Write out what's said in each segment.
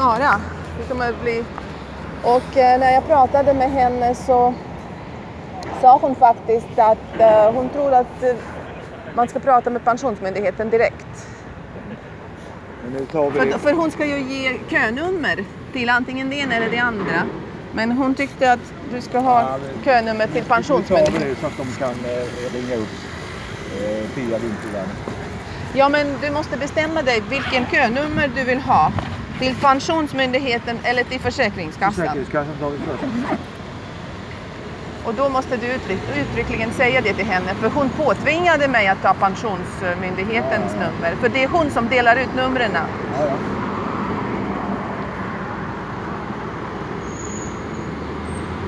fara. Det kommer att bli... Och eh, när jag pratade med henne så sa hon faktiskt att eh, hon tror att eh, man ska prata med Pensionsmyndigheten direkt. Men nu tar vi... För, för hon ska ju ge könummer till antingen det ena eller det andra. Men hon tyckte att du ska ha Ja, men- könummer till Nu tar vi Pensionsmyndigheten. det så att de kan eh, ringa upp eh, Pia Vintervärn. Ja, men du måste bestämma dig vilken könummer du vill ha. Till Pensionsmyndigheten eller till Försäkringskassan. Försäkringskassan tar vi först. Och då måste du uttryck, uttryckligen säga det till henne. För hon påtvingade mig att ta Pensionsmyndighetens nummer. För det är hon som delar ut numren. Ja, ja.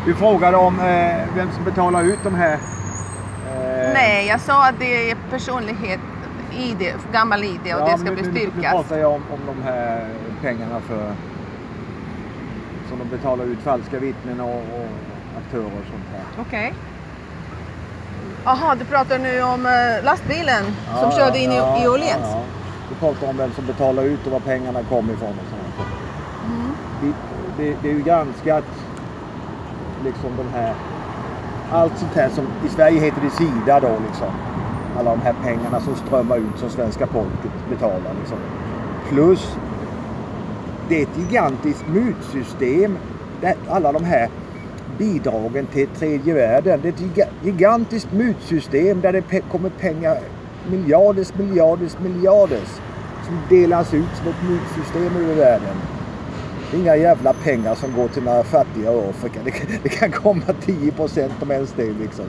Du frågade om eh, vem som betalar ut de här... Eh, Nej, jag sa att det är personlighet, ID, gammal ID och ja, det ska men nu- Nu, nu bestyrkas. pratar jag om, om de här pengarna för... Som de betalar ut falska vittnen och, och aktörer och sånt här. Okej. Jaha, du pratar nu om eh, lastbilen som Ja, körde in i, ja, i Åhléns? Ja, ja. Du pratar om vem som betalar ut och var pengarna kom ifrån och sånt. Mm. Det, det, det är ju granskat liksom de här allt sånt här som i Sverige heter det Sida då liksom. Alla de här pengarna som strömmar ut som svenska folket betalar liksom. Plus det är ett gigantiskt mutsystem alla de här bidragen till tredje världen. Det är ett gigantiskt mutsystem där det kommer pengar miljarders, miljarders, miljarders som delas ut som ett mutsystem över världen. Det är inga jävla pengar som går till några fattiga i Afrika. Det, kan- det kan komma 10 procent om ens det liksom.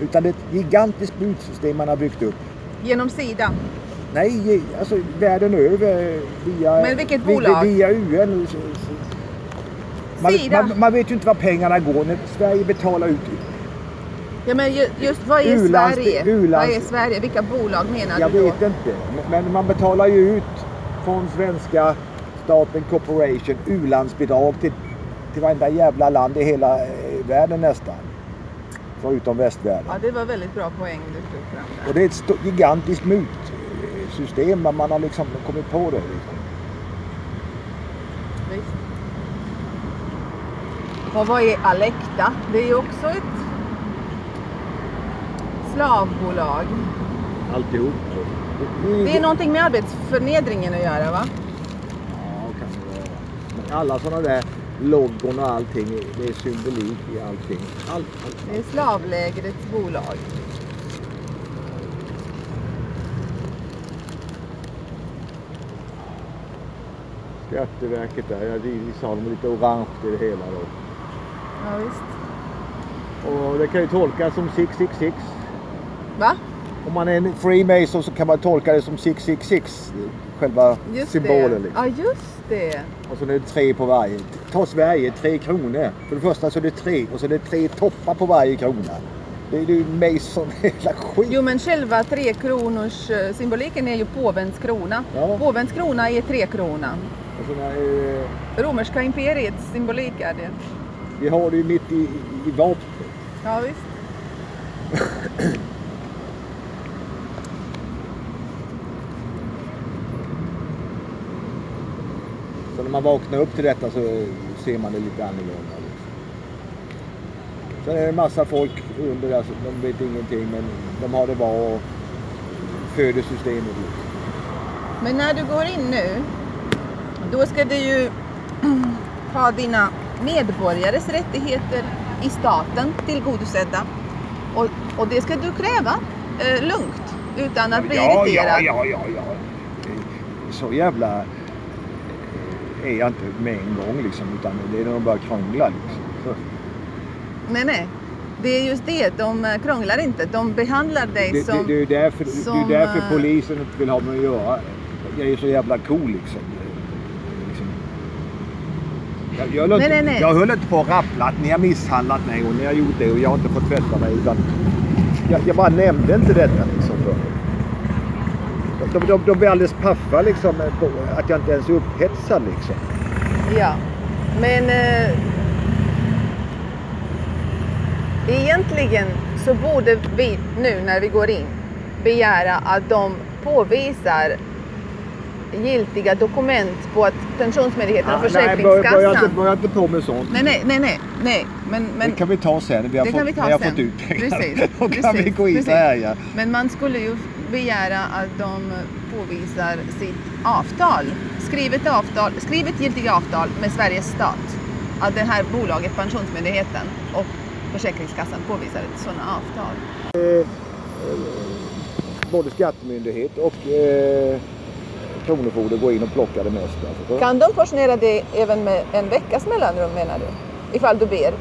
Utan det är ett gigantiskt mutsystem man har byggt upp. Genom Sida? Nej, alltså världen över via, Men vilket bolag? via UN. Så, så. Man, man, man vet ju inte var pengarna går när Sverige betalar ut. Ja, men ju- just vad är U-lands- Sverige? u-lands- Vad är Sverige? Vilka bolag menar Jag du då? vet inte. Men- man betalar ju ut från svenska staten corporation u-landsbidrag till, till varenda jävla land i hela eh, världen nästan. Förutom västvärlden. Ja, det var väldigt bra poäng du tog fram där. Och det är ett gigantiskt mutsystem men man har liksom kommit på det. Liksom. Visst. Och vad är Alecta? Det är ju också ett slavbolag. Alltihop. Det är någonting med arbetsförnedringen att göra va? Ja, kan det vara. Men alla sådana där logon och allting, det är symbolik i allting. Allt, allt. Det är slavlägrets bolag. Skatteverket där, ja, vi, vi sa de lite orange i det hela då. Ja, visst. Och det kan ju tolkas som 666. Va? Om man är en freemason så kan man tolka det som 666. Själva Just symbolen. det. Liksom. Ja, just det. Och så är det tre på varje. Ta Sverige, tre kronor. För det första så är det tre och så är det tre toppar på varje krona. Det är ju Mason hela skit. Jo, men själva tre kronors eh, symboliken är ju påvens krona. Ja. Påvens krona är tre kronan. Och så när, eh, Romerska imperiets symbolik är det. vi har det ju mitt i, i vapnet. Ja, visst. Så när man vaknar upp till detta så ser man det lite annorlunda. Sen är det en massa folk under, alltså, de vet ingenting men de har det bra och föder systemet. Men när du går in nu, då ska du ju ha dina medborgares rättigheter i staten tillgodosedda. Och, och det ska du kräva eh, lugnt, utan att bli ja, irriterad. ja, ja, ja, ja. Så jävla eh, är jag inte med en gång liksom utan det är när de börjar krångla liksom. Så. Nej, nej. Det är just det, de eh, krånglar inte. De behandlar dig Det, som... det, det, är därför, som, det är därför eh, polisen inte vill ha med att göra. Jag är så jävla cool liksom. Jag, jag, höll Nej, inte, nej, nej. jag höll inte på att rappla ni har misshandlat mig och ni har gjort det och jag har inte fått tvätta mig. Utan jag, jag bara nämnde inte detta liksom. För. De, de, de blir alldeles paffa liksom att jag inte ens är upphetsad liksom. Ja, men eh, egentligen så borde vi nu när vi går in begära att de påvisar giltiga dokument på att Pensionsmyndigheten och nej, börja, inte, Försäkringskassan... börja inte på med sånt. Nej, nej, nej, nej, nej. Men, men, det kan vi ta sen vi har, Det fått, vi när vi sen. fått ut pengarna. Precis, Då kan vi precis, gå in precis. här ja. men man skulle ju begära att de påvisar sitt avtal. Skrivet avtal, skrivet giltiga avtal med Sveriges stat. Att det här bolaget, Pensionsmyndigheten och Försäkringskassan påvisar ett sådana avtal. Både skattemyndighet och eh, kronofogde går in och plockar det mesta. Alltså. Kan de portionera det även med en veckas mellanrum menar du? Ifall du ber?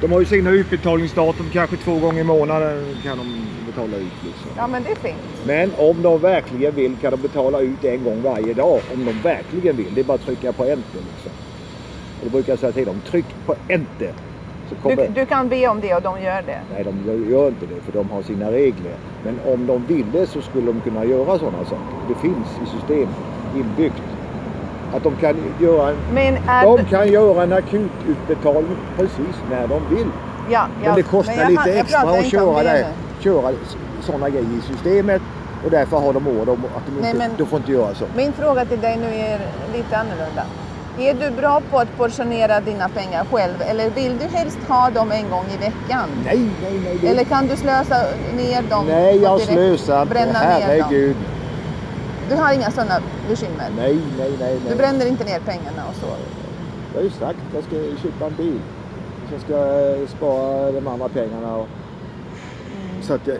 De har ju sina utbetalningsdatum, kanske två gånger i månaden kan de betala ut. Liksom. Ja men det är fint. Men om de verkligen vill kan de betala ut en gång varje dag. Om de verkligen vill. Det är bara att trycka på enter. Liksom. Och det brukar jag säga till dem. Tryck på enter. Kommer... Du, du kan be om det och de gör det. Nej, de gör- inte det för de har sina regler. Men om de ville så skulle de kunna göra sådana saker. Det finns i systemet inbyggt. Att de kan göra en, de kan göra en akututbetalning precis när de vill. Ja, Men det kostar men lite jag extra att köra, nu. köra sådana grejer i systemet. Och därför har de order om att de Nej, inte, men- de får inte göra så. Min fråga till dig nu är lite annorlunda. Är du bra på att portionera dina pengar själv eller vill du helst ha dem en gång i veckan? Nej, nej, nej. Det... Eller kan du slösa ner dem? nej, jag slösar. Bränna? Herregud. Du har inga sådana bekymmer? Nej, nej, nej. nej. Du bränner inte ner pengarna och så? Jag har ju sagt att jag ska köpa en bil. Så ska jag spara de andra pengarna. Och, Mm. Så att jag,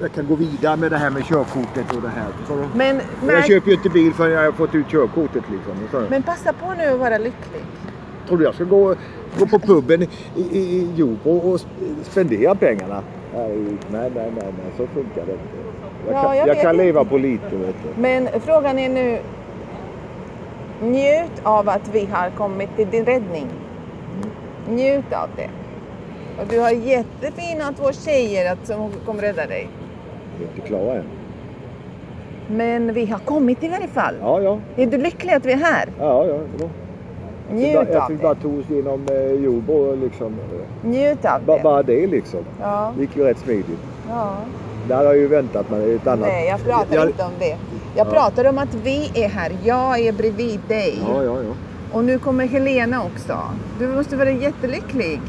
jag kan gå vidare med det här med körkortet och det här. Men, men jag köper ju inte bil förrän jag har fått ut körkortet liksom. Men passa på nu att vara lycklig. Tror du jag ska gå, gå på puben i, i, i Jordbro och sp- spendera pengarna? Nej, nej, nej, nej, så funkar det inte. Jag Ja, kan, jag jag kan leva på lite vet du. Men frågan är nu, njut av att vi har kommit till din räddning. Njut av det. Och du har jättefina två tjejer att, som kommer rädda dig. Jag är inte klar än. Men vi har kommit i varje fall. Ja, ja, Är du lycklig att vi är här? ja, ja. Bra. Njut jag av fick bara det. ta oss genom eh, Jordbro liksom. Njut av Bara, det. bara det liksom. Ja, gick ju rätt smidigt. ja. Det hade jag ju väntat mig. Ett annat. Nej, jag pratar jag, inte om det. Jag Ja. pratar om att vi är här. Jag är bredvid dig. Ja, ja, ja. Och nu kommer Helena också. Du måste vara jättelycklig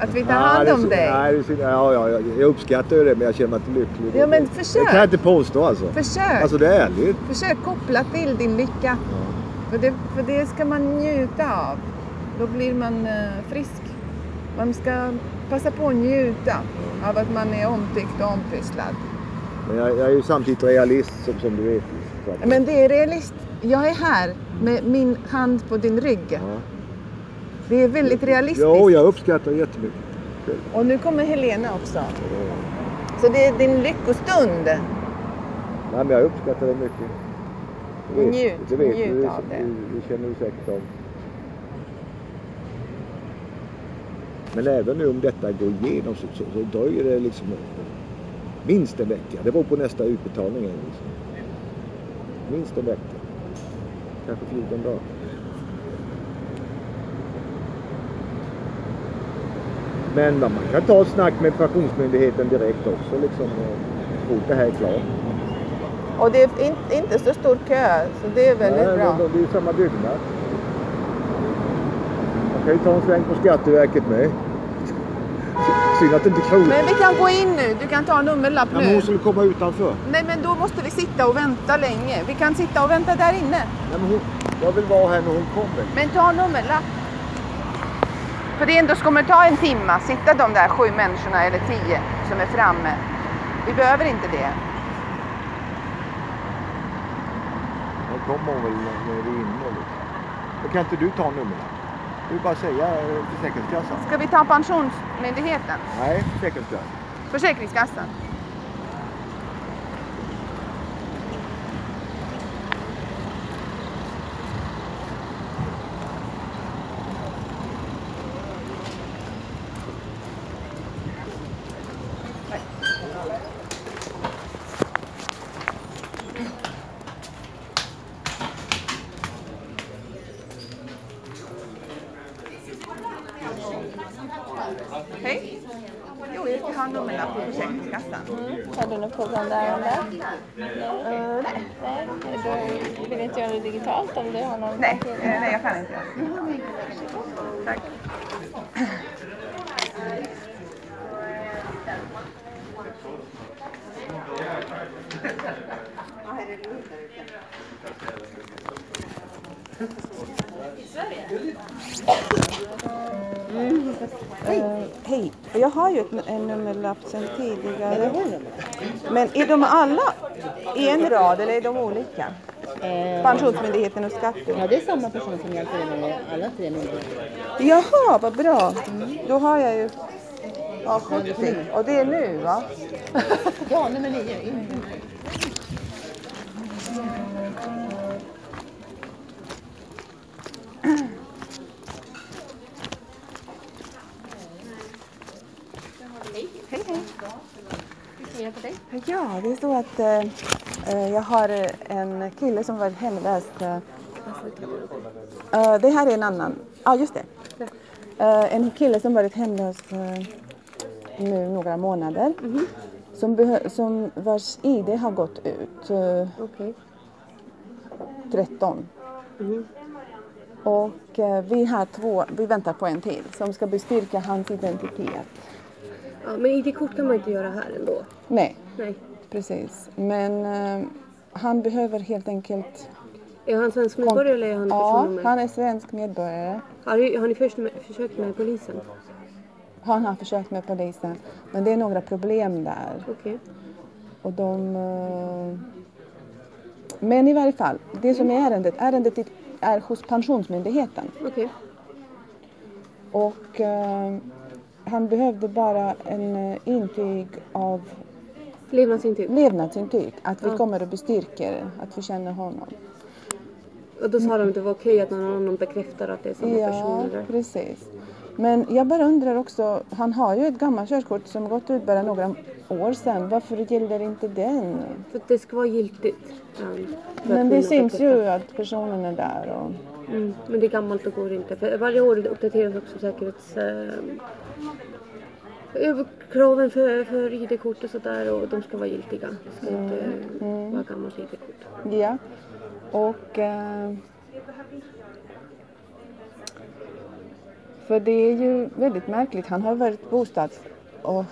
att vi tar Ja, hand det om dig. Nej, det ja, ja, ja, jag uppskattar ju det men jag känner mig inte lycklig. Ja, men Det försök. kan jag inte påstå alltså. Försök. Alltså det är ärligt. Försök koppla till din lycka. För det, för det ska man njuta av. Då blir man eh, frisk. Man ska passa på att njuta av att man är omtyckt och ompysslad. Men jag, jag är ju samtidigt realist som, som du vet. Men det är realist. Jag är här med min hand på din rygg. ja. Det är väldigt realistiskt. Jo, jag uppskattar jättemycket. Och nu kommer Helena också. Så det är din lyckostund. Nej, men jag uppskattar det mycket. Det vet- Njut, det vet njut du, av det. Du känner du säkert om. Men även nu om detta går igenom så, så, så dröjer det liksom minst en vecka. Det beror på nästa utbetalning. Liksom. Minst en vecka. Kanske 14 dagar. Men man kan ta ett snack med Pensionsmyndigheten direkt också liksom. och Så fort det här är klart. Och det är in- inte så stor kö, så det är väldigt Nej, bra. de- Det är ju samma byggnad. Man kan ju ta en sväng på Skatteverket med. Synd att inte kronan... Men vi kan gå in nu. Du kan ta en nummerlapp Ja, men nu. hon skulle komma utanför. Nej, men då måste vi sitta och vänta länge. Vi kan sitta och vänta där inne. Nej, men hon, jag vill vara här när hon kommer. Men ta en nummerlapp. För det ändå kommer ta en timme att sitta de där sju människorna eller tio som är framme. Vi behöver inte det. Då kommer hon väl när vi är inne. Liksom. Kan inte du ta numret? Du bara säga eh, Försäkringskassan. Ska vi ta Pensionsmyndigheten? Nej, Försäkringskassan. Försäkringskassan? Nummerlapp sedan tidigare. Men är de alla i en rad eller är de olika? Pensionsmyndigheten och skatten? Ja, det är samma person som hjälper dig med alla tre myndigheter. Jaha, vad bra. Då har jag ju ja, 70 och det är nu va? Ja, nummer nio. Kan jag hjälpa dig? Ja, det är så att eh, eh, jag har eh, en kille som varit hemlös. Eh, eh, det här är en annan. Ja, just det. Eh, en kille som varit hemlös nu några månader. Som, behö- som vars ID har gått ut. Okej. 13. Och eh, vi har två, vi väntar på en till som ska bestyrka hans identitet. Ja, men ID-kort kan man inte göra här ändå. Nej, Nej. precis. Men eh, han behöver helt enkelt... Är han svensk medborgare eller är han Ja, personnummer? han är svensk medborgare. Har, ni- har ni först med, försökt med polisen? Han har försökt med polisen, men det är några problem där. Okej. Och de... eh, Men i varje fall, det som är ärendet, ärendet är hos Pensionsmyndigheten. Okej. Och eh, han behövde bara en eh, intyg av Levnadsintyg? levnadsintyg, att vi Ja. kommer och bestyrker att vi känner honom. Och då sa de att det var okej att någon annan bekräftar att det är samma person? Ja, precis. Men jag bara undrar också, han har ju ett gammalt körkort som gått ut bara några år sedan. Varför gäller inte den? För att det ska vara giltigt. Men det syns ju att personen är där. Och... Mm, men det är gammalt och går inte. För varje år uppdateras också säkerhets... Eh, kraven för, för ID-kort och sådär och de ska vara giltiga. Det ska inte vara gammalt ID-kort. Ja. Och... Eh... För det är ju väldigt märkligt. Han har varit bostads och,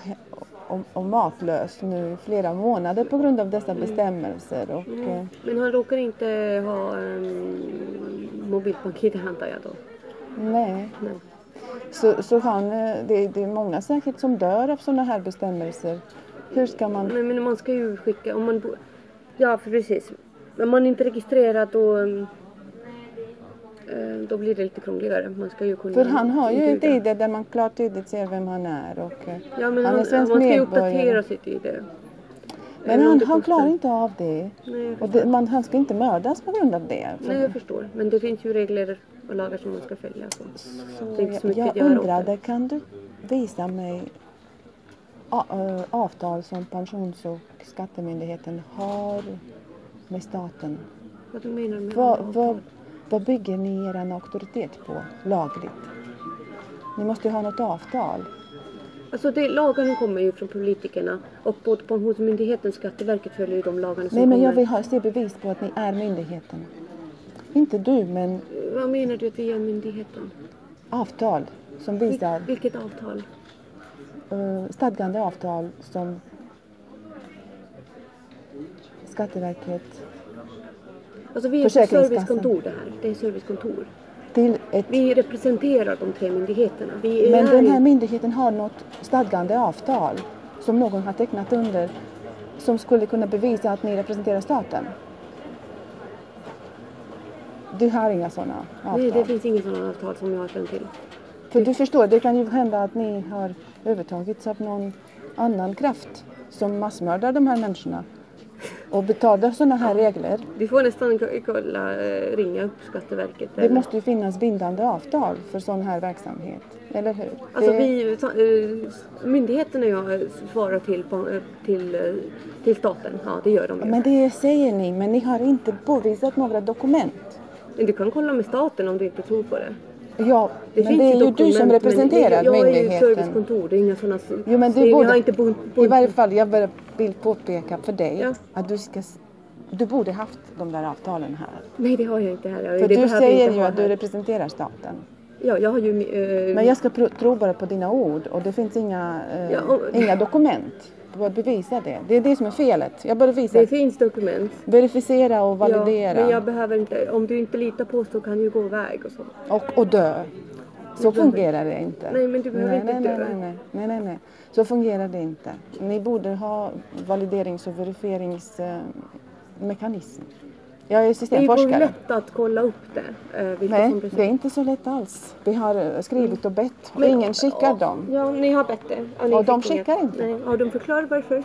och, och matlös nu i flera månader på grund av dessa bestämmelser. Och, eh, Men han råkar inte ha um, mobilbank-ID antar jag då? nej. Nej. Så, så han, eh, det, det är många säkert som dör av sådana här bestämmelser. Hur ska man... Men, men man ska ju skicka, om man Ja, för precis. Om man inte är registrerad då, då blir det lite krångligare. Man ska ju kunna För han har ju ett. ID där man klart tydligt ser vem han är. Och, eh, Ja, men han han, är svensk man ska ju uppdatera sitt ID. Men om han, han klarar inte av det. Nej, Och det, man, han ska inte mördas på grund av det. Nej, jag förstår. Men det finns ju regler och lagar som man ska följa. Så. Så jag, jag undrade, kan du visa mig avtal som pensions och skattemyndigheten har med staten? Vad du menar med Vad, avtal? Vad, bygger ni er auktoritet på lagligt? Ni måste ju ha något avtal. Alltså det, lagarna kommer ju från politikerna och både Pensionsmyndigheten och Skatteverket följer ju de lagarna som Nej, men kommer. jag vill ha, se bevis på att ni är myndigheten. Inte du, men Vad menar du att vi är myndigheten? avtal som Vil- visar Vilket avtal? uh, stadgande avtal som Skatteverket Alltså vi är servicekontor det här. Det är servicekontor. ett Vi representerar de tre myndigheterna. Men den här myndigheten har något stadgande avtal som någon har tecknat under som skulle kunna bevisa att ni representerar staten. Du har inga sådana avtal? Nej, det finns inget sådant avtal som jag har känt till. För du förstår, det kan ju hända att ni har övertagits av någon annan kraft som massmördar de här människorna och betalar sådana här regler. Vi får nästan kolla, eh, ringa upp Skatteverket. Det eller- måste ju finnas bindande avtal för sån här verksamhet, eller hur? Alltså det... vi, eh, myndigheterna jag svarar till, eh, till, till staten. Ja, det gör de ju. Men det säger ni, men ni har inte påvisat några dokument. Men du kan kolla med staten om du inte tror på det. Ja, Det men det är ju du som representerar jag är ju myndigheten. servicekontor, det är inga sådana... Jo, men du jag borde, har inte bo, i varje fall, jag vill påpeka för dig Ja. att du ska, du borde haft de där avtalen här. Nej, det har jag inte här. För det du jag säger ju att du representerar staten. Ja, jag har ju... eh, Men jag ska tro bara på dina ord och det finns inga, eh, Ja, och- inga dokument att bevisa det. Det är det som är felet. Jag bara visar, Det finns dokument. verifiera och validera Ja, men jag behöver inte... Om du inte litar på oss så kan du gå iväg och så. och, och dö. Så fungerar det inte. Nej, men du behöver nej, inte nej, dö. nej, nej, nej, nej, nej. Så fungerar det inte. Ni borde ha validerings och verifieringsmekanism. Jag är Det är ju systemforskare. lätt att kolla upp det. eh, Nej, det är inte så lätt alls. Vi har eh, skrivit och bett och Men- ingen skickar dem. Ja, ni har bett det. Ja, Och de fick inget. skickar inte. Nej. Har de förklarat varför?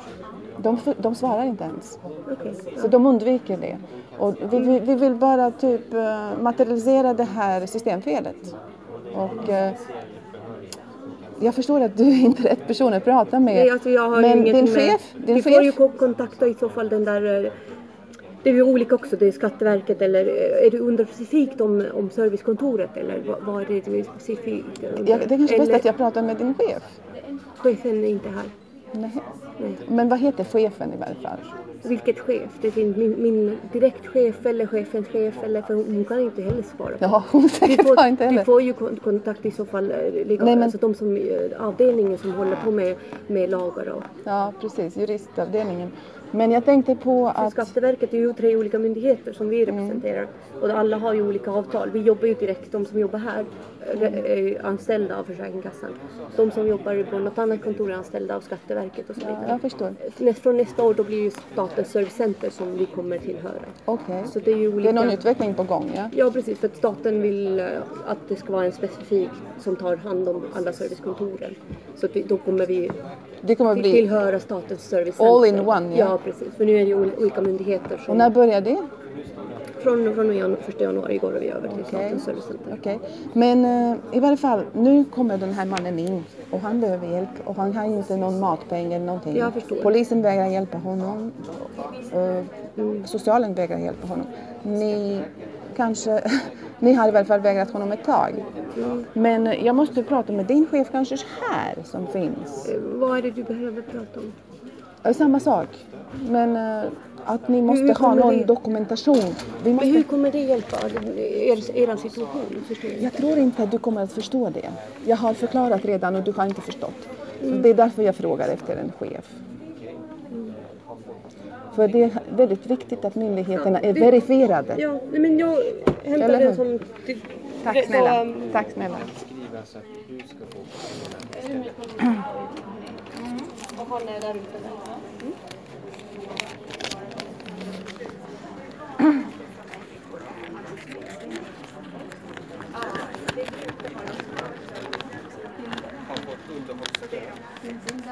De, de svarar inte ens. Okej. Så de undviker det. Och vi, vi, vi vill bara typ eh, materialisera det här systemfelet. Och jag förstår att du är inte rätt person att prata med. Nej, alltså jag har men ingenting din med... chef, din Vi får ju chef ko- kontakta i så fall den där... Det är ju olika också, det är Skatteverket eller eh, är du under specifikt om, om servicekontoret eller vad, vad är det specifikt under? jag, det är kanske bäst eller, att jag pratar med din chef. Chefen är inte här. Nej. Nej. Men vad heter chefen i fall? Vilket chef? Det finns min, min direktchef eller chefens chef eller för hon kan inte heller svara på. Ja, hon säkert får, inte heller. får ju kon- kontakt i så fall, legal, Nej, men- alltså de som, eh, avdelningen som håller på med, med lagar och Ja, precis. Juristavdelningen. Men jag tänkte på att... Skatteverket är ju tre olika myndigheter som Mm. vi representerar och alla har ju olika avtal. Vi jobbar ju direkt, de som jobbar här är anställda av Försäkringskassan. De som jobbar på något annat kontor är anställda av Skatteverket och så vidare. Jag förstår. Näst, från nästa år då blir ju Statens servicecenter som vi kommer tillhöra. Okej. Så det är ju Det olika. är någon utveckling på gång, ja? Ja precis, för att staten vill eh, att det ska vara en specifik som tar hand om alla servicekontoren. Så vi, då kommer vi Det kommer bli... tillhöra Statens servicecenter. All in one, ja. Ja precis, för nu är det ju ol- olika myndigheter som Och när börjar det? Från, från jan- första januari går vi över till Okej. Statens servicecenter. Okej. Men eh, i varje fall, nu kommer den här mannen in och han behöver hjälp och han har inte någon matpeng eller någonting. Jag förstår. Polisen vägrar hjälpa honom. Eh, socialen vägrar hjälpa honom. Ni kanske, ni har i varje fall vägrat honom ett tag. Mm. Men eh, jag måste prata med din chef kanske här som finns. Vad är det du behöver prata om? Samma sak. Men att ni måste ha någon det- dokumentation. Vi Men hur måste... kommer det hjälpa er, er situation? Förstår jag. Jag tror inte att du kommer att förstå det. Jag har förklarat redan och du har inte förstått. Så det är därför jag frågar efter en chef. För det är väldigt viktigt att myndigheterna är verifierade. Ja, nej, men jag hämtar den som... Tack snälla. Um, Tack snälla. Och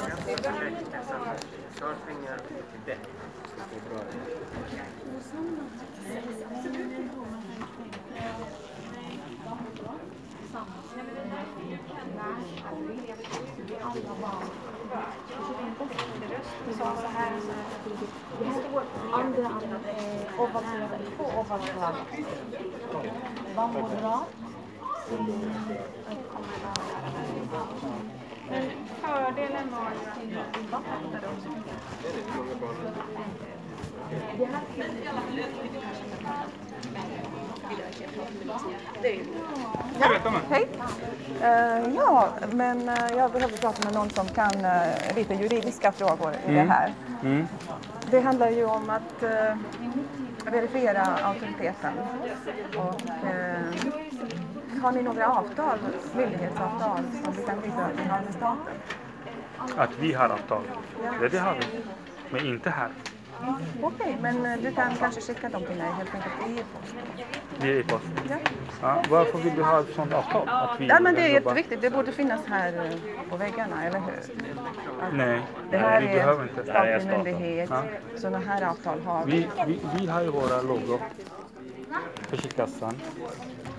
han är där ute. för februari. Men fördelen var ju att vi fattade också. Hej. Eh, ja, men eh, jag behöver prata med någon som kan eh, lite juridiska frågor i det här. Det handlar ju om att eh, verifiera auktoriteten. Och, eh, har ni några avtal, myndighetsavtal som vi kan visa att ni har med staten? Att vi har avtal. Ja, det har vi. Men inte här. Okej, men eh, du kan kanske skicka dem till mig helt enkelt i e-post. Det är e-post. Ja. Ja, varför vill du ha ett sånt avtal? Att vi ja, men det är jobbar- jätteviktigt. Det borde finnas här eh, på väggarna, eller hur? Att Nej, Det här vi behöver är inte. statlig myndighet. Ja. Sådana här avtal har vi. Vi, vi, vi har ju våra loggor. Försäkringskassan,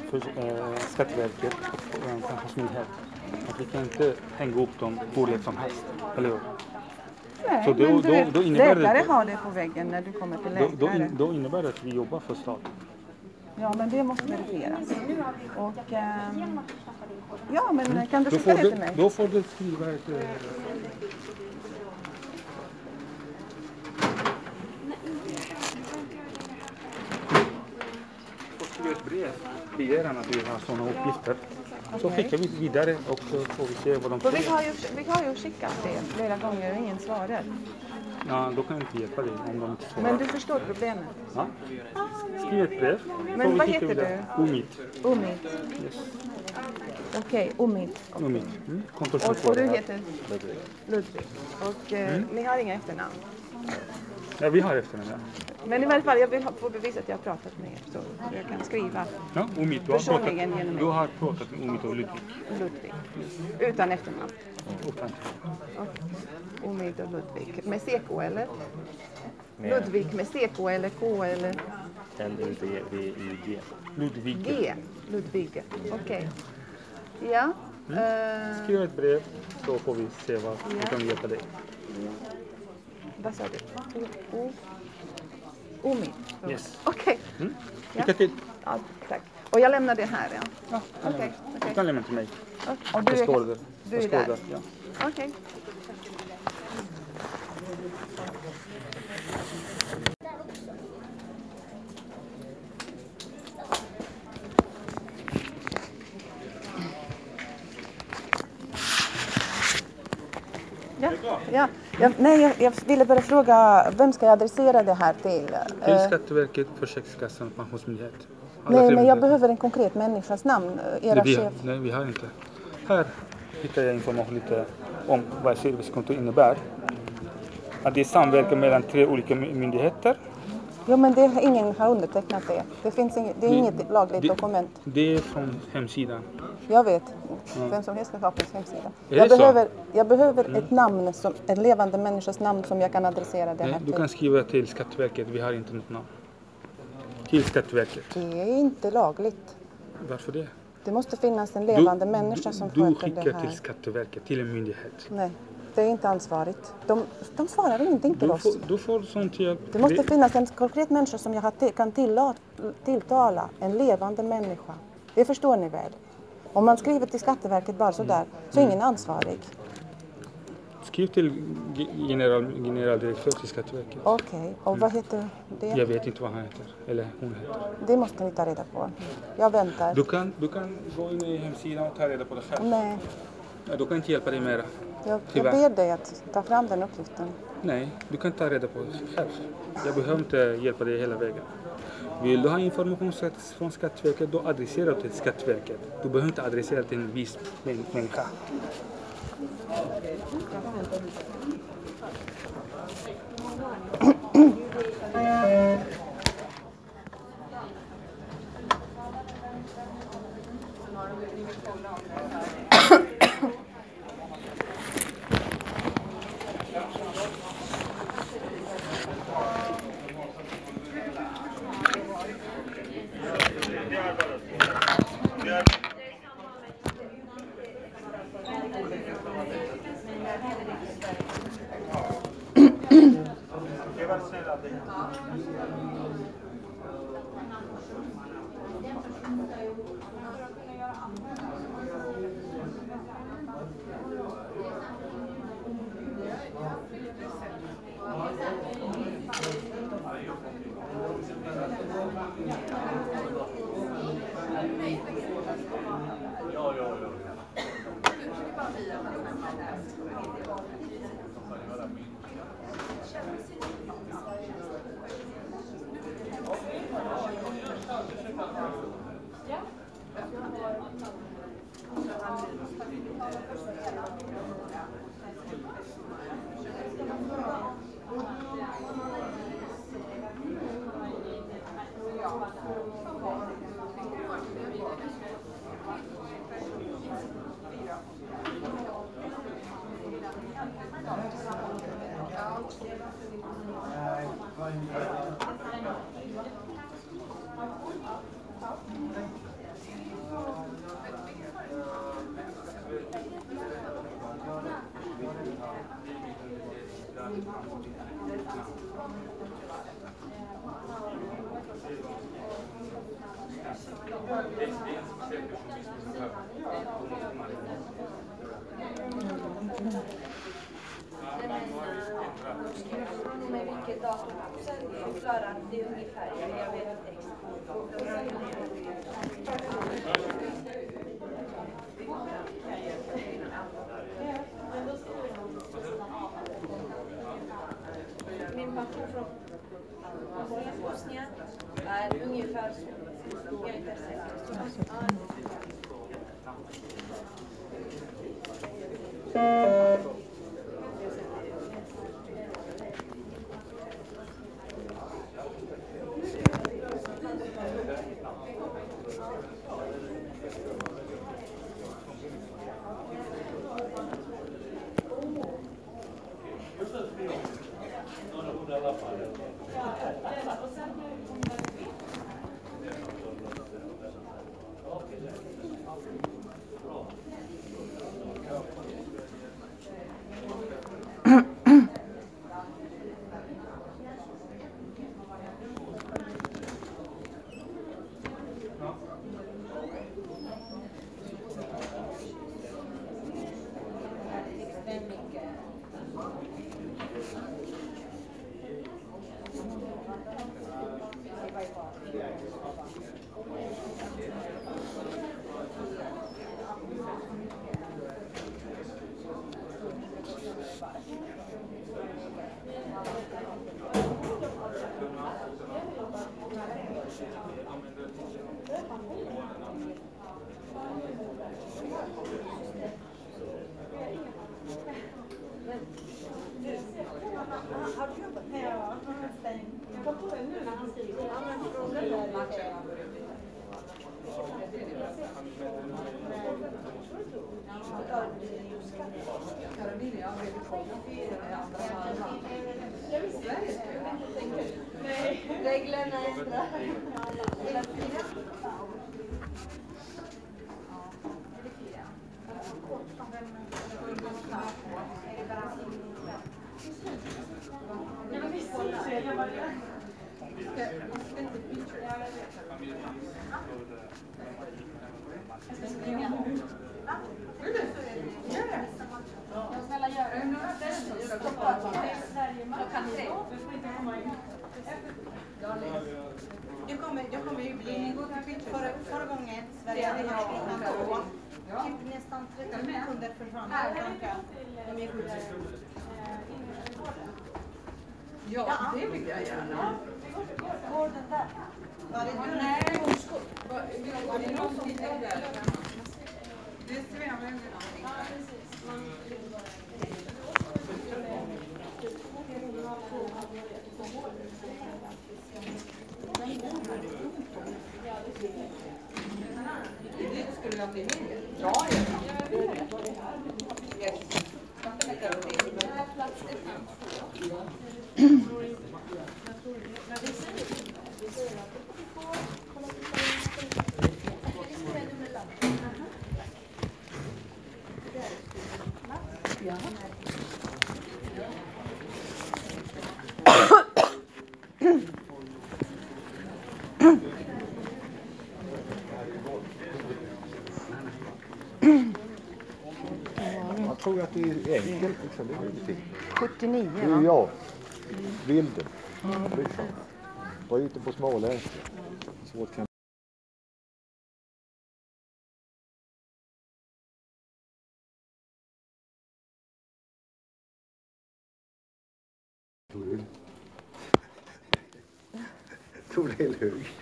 för, eh, Skatteverket och eh, Pensionsmyndighet. Att vi kan inte hänga upp dem hur lätt som helst. Eller hur? Nej, Så då- då- då innebär det- läkare har det på väggen när du kommer till läkare. då, in, då innebär det att vi jobbar för staten. Ja, men det måste verifieras. Och, ehm, ja, men kan du Då skicka får det du, till mig? då får du skriva ett... skriva ett brev, begäran att vi har sådana uppgifter. Så skickar vi vidare och så får vi se vad de För vi säger. har, ju, vi har ju skickat det flera gånger och ingen svarar. Ja, då kan jag inte hjälpa dig om de inte svarar. Men du förstår problemet. Ja. Skriv ett brev. Men vad heter vidare. Omid. Umid. Yes. Okej, Umid. Omid. Mm. Och, och du heter? Ludvig. Och eh, ni har inga efternamn? Ja, vi har efternamn. Ja. Men i alla fall, jag vill ha, få bevisa att jag har pratat med er så jag kan skriva Ja, Omid. Du har pratat, Personligen genom mig. du har pratat med Omid och Ludvig. Ludvig. Utan efternamn. Utan. Och Omid och Ludvig. Med CK eller? Ludvig med CK eller K eller L-U-D-V-I-G. Ludvig. G? Ludvig. Okej. Ja. Eh, Skriv ett brev så får vi se vad vi Ja. kan hjälpa dig. Vad sa du? O, o, Omid? Yes. Okej. Mm. Ja. Lycka till. Ja, tack. Och jag lämnar det här ja. Ja, Okej. Du okej. kan lämna till mig. Och du Jag står där. du är står där? Ja. Okej. Ja, ja. Ja nej, jag, jag ville bara fråga, vem ska jag adressera det här till? Till Eh, Skatteverket, Försäkringskassan, Pensionsmyndighet. Alla nej, men jag behöver en konkret människas namn. eh, Era Nej, vi, chef. nej, vi har inte. Här hittar jag information lite om vad ett servicekontor innebär. Att det är samverkan mellan tre olika my- myndigheter. Jo, men det, ingen har undertecknat det. Det, finns inget, det är Det- inget lagligt det- dokument. Det är från hemsidan. Jag vet. Vem som helst kan på sin hemsida. Är Jag så? Mm. behöver, jag behöver ett namn, som, en levande människas namn som jag kan adressera det här du kan skriva till Skatteverket, vi har inte något namn. Till Skatteverket. Det är inte lagligt. Varför det? Det måste finnas en levande människa som du sköter skickar det här. till Skatteverket, till en myndighet. Nej, det är inte ansvarigt. De, de svarar ingenting till Du oss. får, du får sånt hjälp. Det måste finnas en konkret människa som jag kan tilltala. En levande människa. Det förstår ni väl? Om man skriver till Skatteverket bara sådär så är ingen ansvarig. Skriv till ge- general, generaldirektör till Skatteverket. Okej, och vad heter det? Jag vet inte vad han heter, eller hon heter. Det måste ni ta reda på. Jag väntar. Du kan, du kan gå in i hemsidan och ta reda på det själv. Nej, du kan inte hjälpa dig mera. jag, jag ber dig att ta fram den uppgiften. Nej, du kan ta reda på det själv. Jag behöver inte hjälpa dig hela vägen. Vill du ha information från Skatteverket, då adresserar du till Skatteverket. Du behöver inte adressera till en viss människa. Mm. Vilket datum sen förklarar det ungefär, jag vet inte exakt pappa från Bosnien är ungefär så. Jag är inte säker. Reglerna det kommer, det kommer ju bli, förra, förra gången Sverige hade haft innan två, typ nästan 30 sekunder försvann. De gick ut. Ja, det vill jag gärna. Går den där? Var det du? Nej, var det någon som stod där? Det ser vi använder någonting. Dit skulle jag till helgen. Ja, ja. Yes. Jag tror att det är enkelt liksom. Det är ingenting. 79 Det är ju jag. Bilden. Liksom. Bryter på småländska. Svårt kan Tog det en hög?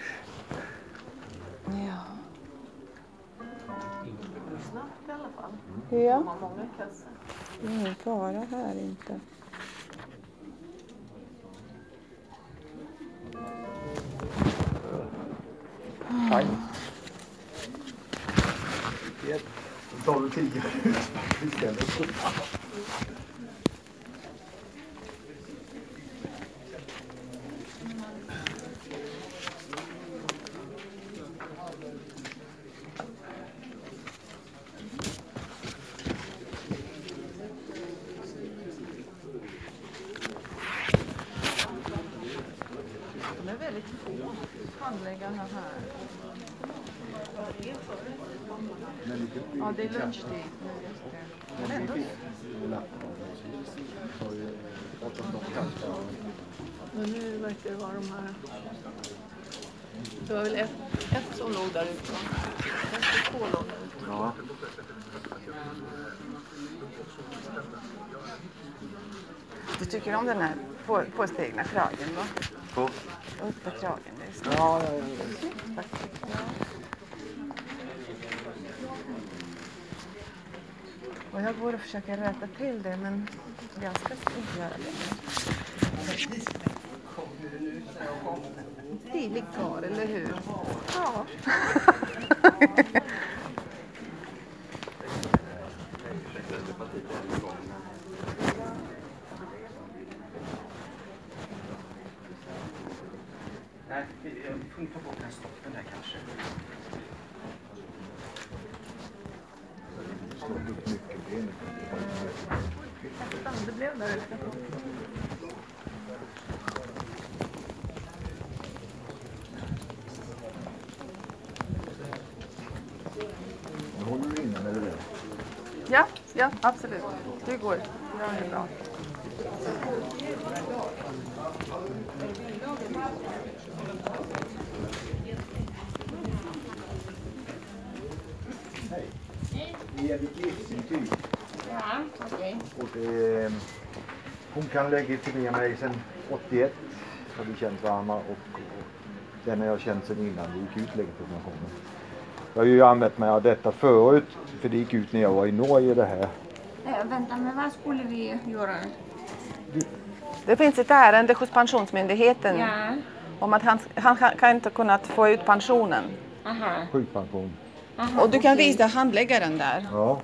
Ja. Snabbt i alla fall. Ja. De har många kassar. Det är ingen fara här inte. Pang. Ett. Då tar du tio istället. Det just. Men ändå. Men nu verkar det vara de här. Det var väl ett, ett som låg där ute? Ett två låg där ute. Ja. Du tycker om den här på, påstigna kragen va? På? Uppe kragen. Ja, ja, ja. faktiskt. Ja. Och jag går och försöker rätta till det men jag ska inte göra det. Stilig karl, eller hur? Ja. absolut. Det går. Det är bra. Det är ett livsintyg. Ja, okej. Det, hon kan legitimera mig sedan 81. Har vi känt varandra och, den har jag känt sedan innan vi gick ut legitimationen. Jag har ju använt mig av detta förut för det gick ut när jag var i Norge det här. Nej, vänta, men vad skulle vi göra? Det finns ett ärende hos Pensionsmyndigheten Ja, om att han, han kan inte kunnat få ut pensionen. aha. Sjukpension. aha Och du kan okej. visa handläggaren där. Ja.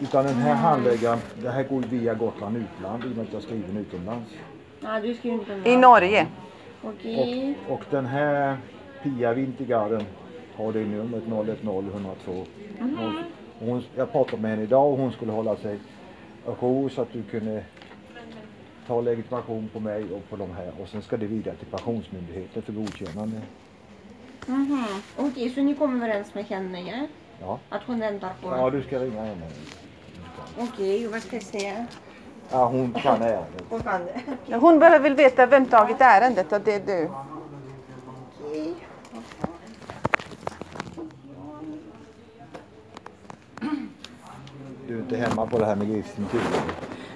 Utan den här handläggaren, det här går ju via Gotland utland i och med att jag är skriven utomlands. Ja, du skriver inte om I Norge. Okej. Och, och den här Pia Wintergarden har det numret 010 102. Mhm. Och hon, jag pratade med henne idag och hon skulle hålla sig ajour så att du kunde ta legitimation på mig och på de här och sen ska det vidare till pensionsmyndigheten för godkännande. Mhm. Okej, så ni kom överens med henne, ja? Ja. Att hon väntar på... Ja, du ska ringa henne. Okej, vad ska jag säga? Ja, hon kan ärendet. Hon kan det. Hon behöver väl veta vem tagit ärendet och det är du. Okej. Du är inte hemma på det här med livsintyg?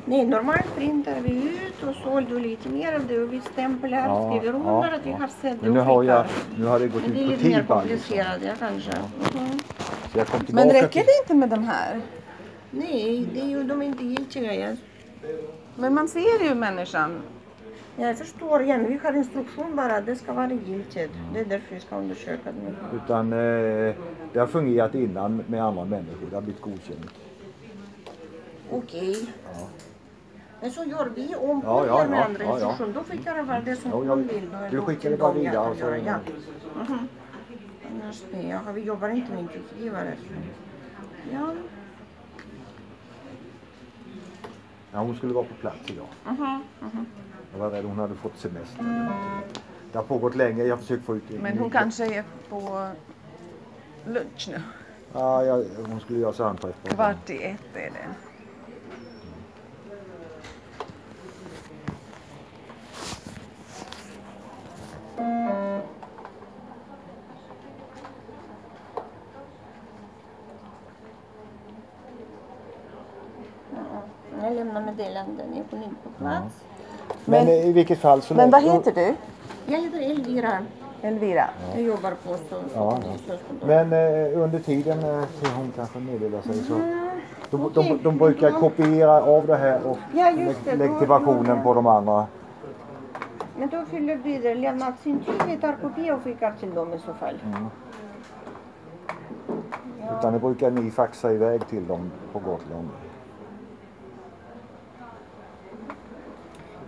Nej, normalt printar vi ut och så legitimerar det och vi stämplar, Ja, skriver ja, under att vi ja. har sett det nu har, jag, nu har det gått Men det är ut på lite mer komplicerat, ja kanske. Mhm. Så jag kom Men räcker det inte med de här? Nej, det är ju, de är inte giltiga. Ja. Men man ser ju människan. Jag förstår, igen, vi har instruktion bara, det ska vara giltigt. Det är därför vi ska undersöka det. Utan eh, det har fungerat innan med andra människor. Det har blivit godkänt. Okej. Men så gör vi om Ja, ja, med ja, andra ja, ja. instruktion. Då skickar jag bara det som Ja, hon vill. Då du skickar det bara vidare så- göra, ja. Mhm. Annars det, ja, vi jobbar inte med intygsgivare. Ja. Ja, hon skulle vara på plats idag. Mhm, mhm. Jag var rädd hon hade fått semester. Det har pågått länge. Jag har försökt få ut. Men hon kanske är på lunch nu. Ja, jag, hon skulle göra sammanträff på Kvart i ett är det. Jag lämnar meddelanden, jag kommer inte på plats. Men, Men- i vilket fall så Men vad heter du? Jag heter Elvira. Elvira. Jag jobbar på Ja, så, Men eh, under tiden eh, till hon kanske meddelar sig så. De, de, okej. de brukar kopiera av det här och Ja, det. legitimationen på de andra. Men då fyller vi det levnadsintyg, vi tar kopia och skickar till dem i så fall. Utan det brukar ni faxa iväg till dem på Gotland.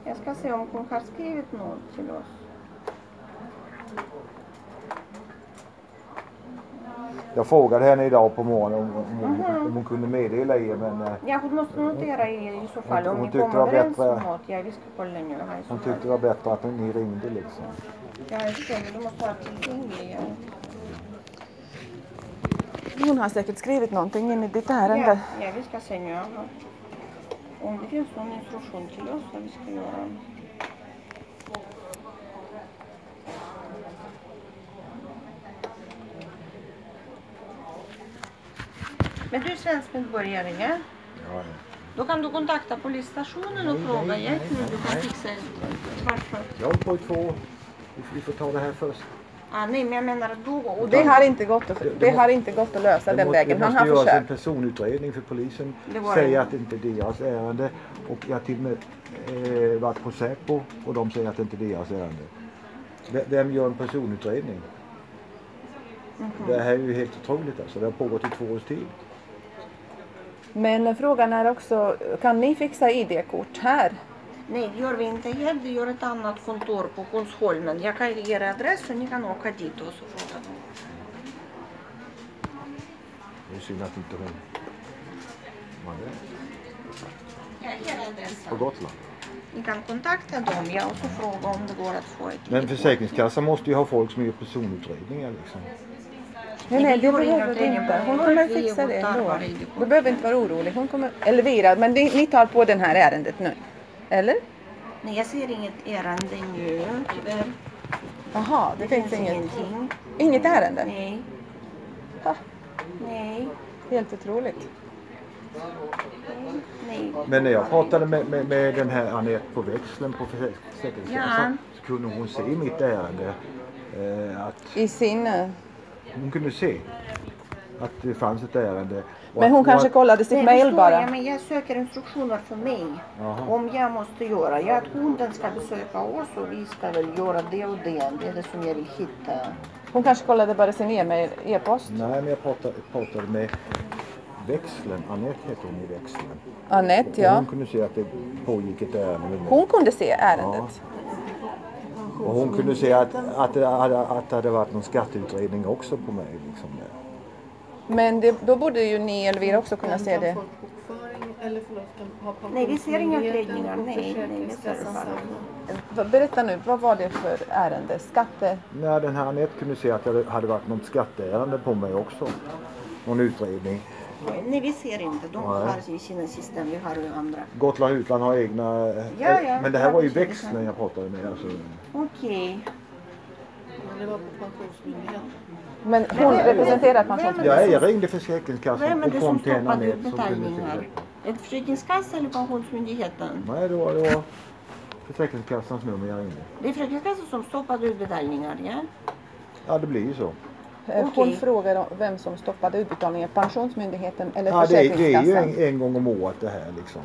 Jag ska se om hon har skrivit något till oss. Jag frågade henne idag på morgonen om, om, hon, om hon kunde meddela er men eh, Ja, hon måste notera er i så fall Hon- om hon ni kommer överens bättre- om något. Ja, vi ska kolla nu här hon tyckte det var bättre att ni ringde liksom. Ja, jag förstår, men du måste vara tillgänglig. Hon har säkert skrivit någonting in i ditt ärende. Ja, ja, vi ska se nu. Om det finns någon instruktion till oss vad vi ska göra. Men du är svensk medborgare, ja? Då kan du kontakta polisstationen och fråga ja, hur du kan fixa varför. Jag på i två. Vi- får ta det här först. Ah, nej, men jag menar då. Och Det har inte gått att, det har inte gått att lösa Det den måste, vägen. det Han måste har göras en försökt. personutredning för polisen Det säger det. att det inte är deras ärende. Och jag har till och med eh, varit på Säpo och de säger att det inte är deras ärende. V- Vem gör en personutredning? Mhm. Det här är ju helt otroligt alltså. Det har pågått i två års tid. Men frågan är också, kan ni fixa ID-kort här? Nej, det gör vi inte här. Det gör ett annat kontor på Kungsholmen. Jag kan ge er adress så ni kan åka dit och så fråga dem. Det är synd att inte hon var där. Adressen. På Gotland. Ni kan kontakta dem ja, och så fråga om det går att få ett Men. Försäkringskassan måste ju ha folk som gör personutredningar liksom. Nej, nej, det behöver utredningar inte. Hon kommer fixa det ändå. Du behöver inte vara orolig. Hon kommer, Elvira, men ni, ni tar på den här ärendet nu? Eller? Nej, jag ser inget ärende nu tyvärr. Jaha, det, Det finns, finns inget, ingenting. inget ärende? Nej. Ha, Nej. helt otroligt. Nej. Men när jag pratade med, med, med den här Anette på växeln på Försäkringskassan så kunde hon se mitt ärende. Eh, att I sin... hon kunde se att det fanns ett ärende. Men hon kanske att- kollade sitt Nej, mail bara. Jag, men jag söker instruktioner för mig. Jaha. Om jag måste göra. Ja, att kunden ska besöka oss och vi ska väl göra det och det. Det är det som jag vill hitta. Hon kanske kollade bara sin e-mail, e-post. Nej, men jag pratade, pratade med växeln. Anette heter hon i växeln. Anette, Och ja. Hon kunde se att det pågick ett ärende. Hon kunde se ärendet. Och hon kunde se att, att, det hade, att det hade varit någon skatteutredning också på mig. Liksom. Men det, då borde ju ni Elvira också kunna se det. Nej, vi ser inga utredningar. Nej, nej, Berätta nu, vad var det för ärende? Skatte... Nej, den här Anette kunde se att det hade varit något skatteärende på mig också. Någon utredning. Nej, vi ser inte. De Nej. har i sina system. Vi har ju andra. Gotland Utland har egna... eh, Ja, ja. Men det här var ju Ja, precis. växeln jag pratade med. Alltså. Okej. Det var på Pensionsmyndigheten. Men hon representerar Ja, Pensionsmyndigheten. jag ringde Försäkringskassan och kom till en Anette som kunde se utbetalningar? det. Är det Försäkringskassan eller Pensionsmyndigheten? Nej, det var, det var Försäkringskassans nummer jag ringde. Det är Försäkringskassan som stoppade utbetalningar, ja? Ja, det blir ju så. Eh, Hon Okej. frågar om vem som stoppade utbetalningen. Pensionsmyndigheten eller Ja, det, är- det är ju Försäkringskassan. en, en gång om året det här liksom.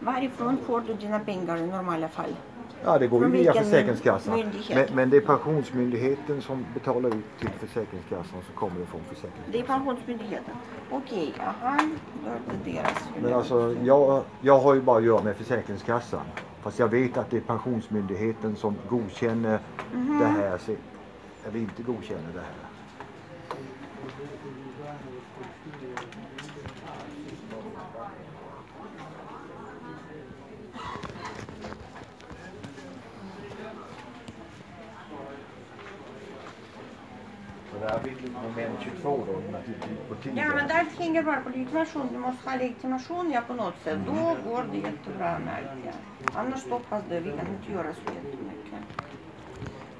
Varifrån får du dina pengar i normala fall? Ja, det går ju via Försäkringskassan. Men, men det är Pensionsmyndigheten som betalar ut till Försäkringskassan så kommer det från Det är Försäkringskassan. Pensionsmyndigheten. Okej, aha. Då är det deras. Men alltså, jag, jag har ju bara att göra med Försäkringskassan. Fast jag vet att det är Pensionsmyndigheten som godkänner Mhm. det här, se- eller inte godkänner det här. Moment 22 då. Ja, men det hänger bara på legitimation. Du måste ha legitimation ja, på något sätt. Då går det jättebra med allt. Ja. Annars stoppas det. Vi kan inte göra så jättemycket.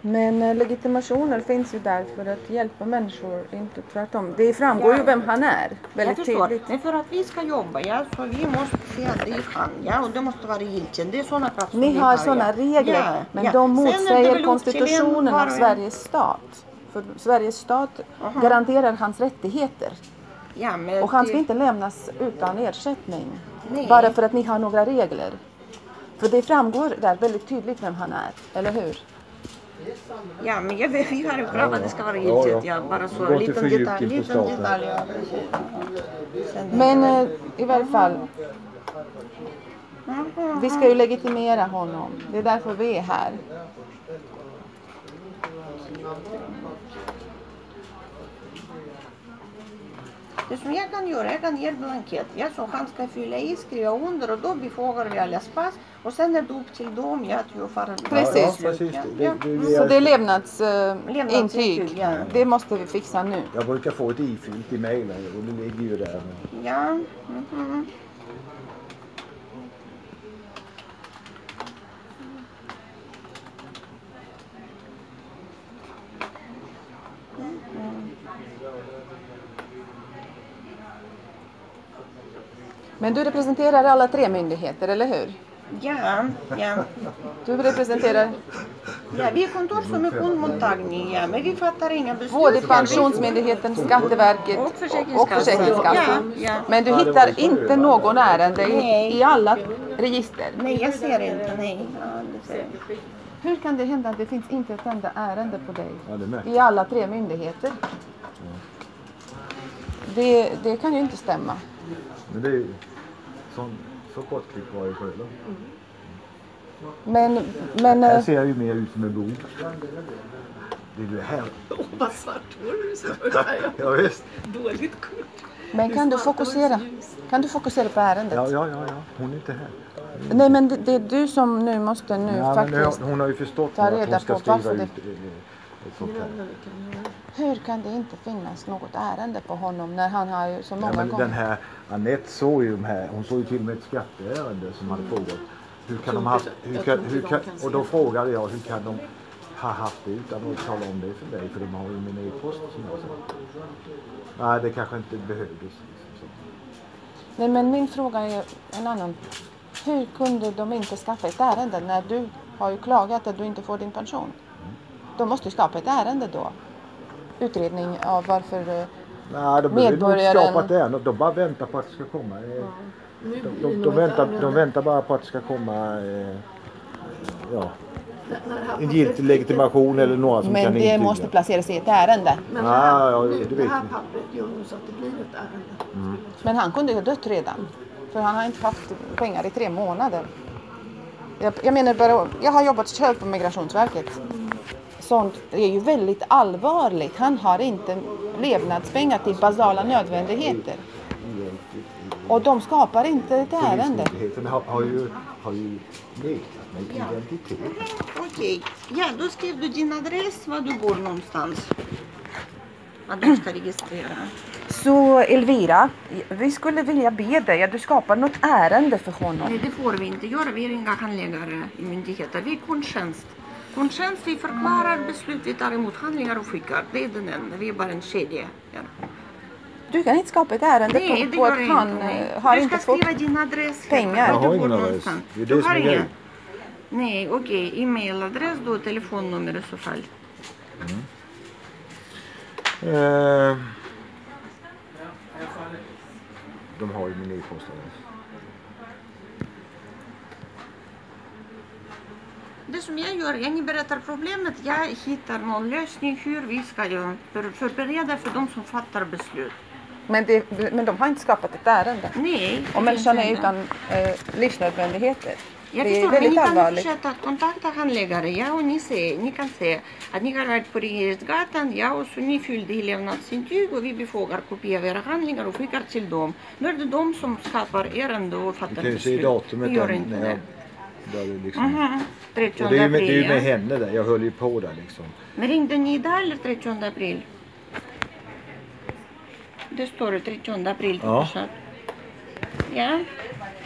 Men eh, legitimationer finns ju där för att hjälpa människor, inte tvärtom. Det framgår ju vem han är Jag väldigt förstår. tydligt. Men för att vi ska jobba, ja, så vi måste se att det är han. Ja, och det måste vara giltigt. Det är sådana som Ni har ja. sådana regler, Ja, men ja. de motsäger konstitutionen av. Sveriges stat. För Sveriges stat Aha. garanterar hans rättigheter. Ja, Och han ska det- inte lämnas utan ersättning. Nej. Bara för att ni har några regler. För det framgår där väldigt tydligt vem han är, eller hur? Ja, men jag, vi har ju krav att det ska vara Ja, giltigt. ja. Ja, bara så. Gå Liten detalj, liten detalj. Ja, Men eh, i varje fall, vi ska ju legitimera honom. Det är därför vi är här. Det som jag kan göra, jag kan ge blankett. Ja, så han ska fylla i, skriva under och då befogar vi allas pass. Och sen är det upp till dem ja, att göra Precis. Ja, precis. Det, det, det, Så det är levnadsintyg. Levnadsintyg, ja. Det måste vi fixa nu. Jag brukar få ett ifyllt i mejlen och det ligger ju där. Ja. mhm. Men du representerar alla tre myndigheter, eller hur? Ja, ja. Du representerar ja, vi är kontor som är kundmottagning, ja, men vi fattar inga beslut. både Pensionsmyndigheten, Skatteverket Och Försäkringskassan. och Försäkringskassan. Ja, ja. Men du hittar inte någon ärende i, i alla register. Nej, jag ser inte, nej. Ja, det ser jag. Hur kan det hända att det finns inte ett enda ärende på dig i alla tre myndigheter? Det, det kan ju inte stämma. Men det är ju sån, så kortklippt var ju själv. Men, men Här eh, ser jag ju mer ut som en bok. Det är ju här. Vad svarthårig du ser Ja, visst. Dåligt kort. Men kan du fokusera? Kan du fokusera på ärendet? Ja, ja, ja, ja. Hon är inte här. Nej men det, det är du som nu måste nu Ja, men faktiskt. hon, hon har ju förstått ta nu att reda hon ska på skriva varför ut det- Hur kan det inte finnas något ärende på honom när han har ju så många Ja, men gånger... den här Anette såg ju de här, hon såg ju till och med ett skatteärende som hade pågått. Hur kan de haft, hur kan, hur kan, och då frågade jag hur kan de ha haft det utan att tala om det för dig? För de har ju min e-post som jag sa. Nej, det kanske inte behövdes. liksom. Nej men min fråga är en annan. Hur kunde de inte skaffa ett ärende när du har ju klagat att du inte får din pension? De måste ju skapa ett ärende då. Utredning av varför... eh, Nej, de Medborgaren- skapa ett ärende. De bara väntar på att det ska komma. eh, Nu De, de, de, väntar, de väntar bara på att det ska komma eh, ja, det en giltig legitimation eller några som Men kan det intyga. måste placeras i ett ärende. Men det Ja, här, ja, nu, det det här pappret gör nog så att det blir ett ärende. Men han kunde ju ha dött redan. För han har inte haft pengar i tre månader. Jag, jag menar bara, jag har jobbat själv på Migrationsverket. Sånt är ju väldigt allvarligt. Han har inte levnadspengar till basala nödvändigheter. Och de skapar inte ett ärende. Polismyndigheten har, har ju, har ju mig identitet. Okej, ja då skrev du din adress, var du bor någonstans. Vad du ska registrera. Så Elvira, vi skulle vilja be dig att du skapar något ärende för honom. Nej, det får vi inte göra. Vi är inga handläggare i myndigheter. Vi är kundtjänst. Vi förklarar beslut, vi tar emot handlingar och skickar. Det är den enda. Vi är bara en kedja. Ja. Du kan inte skapa ett ärende Nej, det på, på att han inte. nej. har du inte ska fått... skriva din adress. pengar. Jag har du ingen adress. Det är Du det som är grejen. Nej, okej. E-mailadress då, telefonnummer i så fall. Eh, de har ju min e-postadress. Det som jag gör, jag berättar problemet. Jag hittar någon lösning hur vi ska göra för, förbereda för de som fattar beslut. Men, det, men de har inte skapat ett ärende. Nej. Och människan är inte. utan eh, livsnödvändigheter. Jag det är förstår, men ni väldigt kan allvarligt. fortsätta att kontakta handläggare. Ja, och ni, ser, ni kan säga att ni har varit på Regeringsgatan. Ja, och så ni fyllde i levnadsintyg och vi befogar kopia av era handlingar och skickar till dem. Då är det de som skapar ärende och Du fattar kan ju beslut. se datumet Vi gör inte det. Började liksom. Mhm. 30 Och det är ju med, det är ju med henne där. Jag höll ju på där liksom. Men ringde ni idag eller 30 april? Det står det 30 april. Ja. Ja.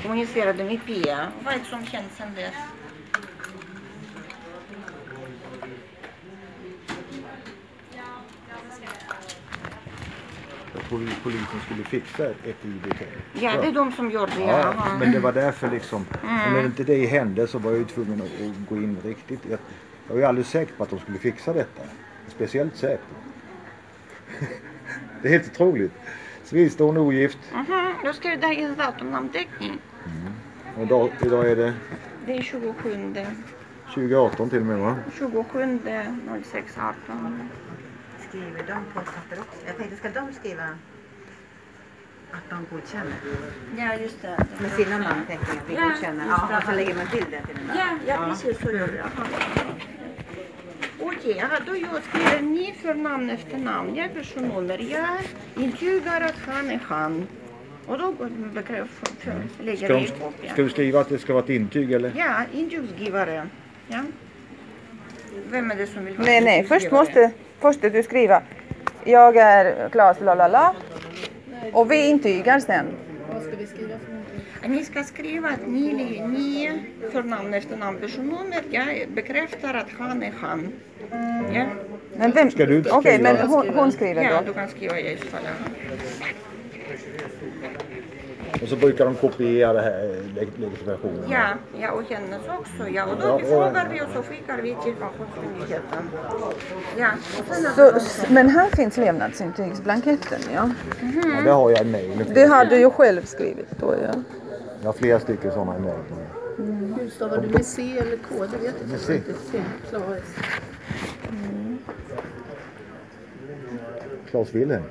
Kommunicerade med Pia. Vad är det som hänt sedan dess? Polisen skulle fixa ett ID. Ja, det är de som gör det. Ja, men det var därför liksom. Mm. När inte det hände så var jag ju tvungen att, gå in riktigt. Jag, jag var ju alldeles säker på att de skulle fixa detta. Speciellt säker. det är helt otroligt. Civilstående ogift. Mhm, Jag skrev dagens datum namnteckning. Och idag, idag är det Det är 27, 2018 till och med va? 27 06 18. Skriver de på ett papper också? Jag tänkte, ska de skriva att de godkänner? Ja, just det. Med sina namnteckningar, vi Ja, godkänner. Ja, det. och så lägger man till det till den där. Ja, ja precis så gör. Jaha. Okej, ja, då jag skriver ni förnamn efter namn, jag personnummer, jag intygar att han är han. Och då går bekräftar, lägger Ska, det i de, kopia. ska du skriva att det ska vara ett intyg eller? Ja, intygsgivare. Ja. Vem är det som vill vara Nej, nej, först måste, först du skriva jag är Klas la la la och vi intygar sen. Vad ska vi skriva för någonting? Ni ska skriva att ni, ni förnamn efter namn personnummer, jag bekräftar att han är han. Ja, Men vem, Ska du Okej, skriva? men hon, hon skriver ja då. du kan skriva jag ifall Och så brukar de kopiera det här leg- legitimationen. Ja, ja och hennes också. Ja, och Ja, då och- befogar vi och så skickar vi till Pensionsmyndigheten. Ja, Så, men här finns levnadsintygsblanketten ja. Ja, det har jag i mejl. Det har du ju själv skrivit då ja. Jag har flera stycken sådana i mejl. Hur stavar du med C eller K? Det vet jag inte. Claes Wilhelm.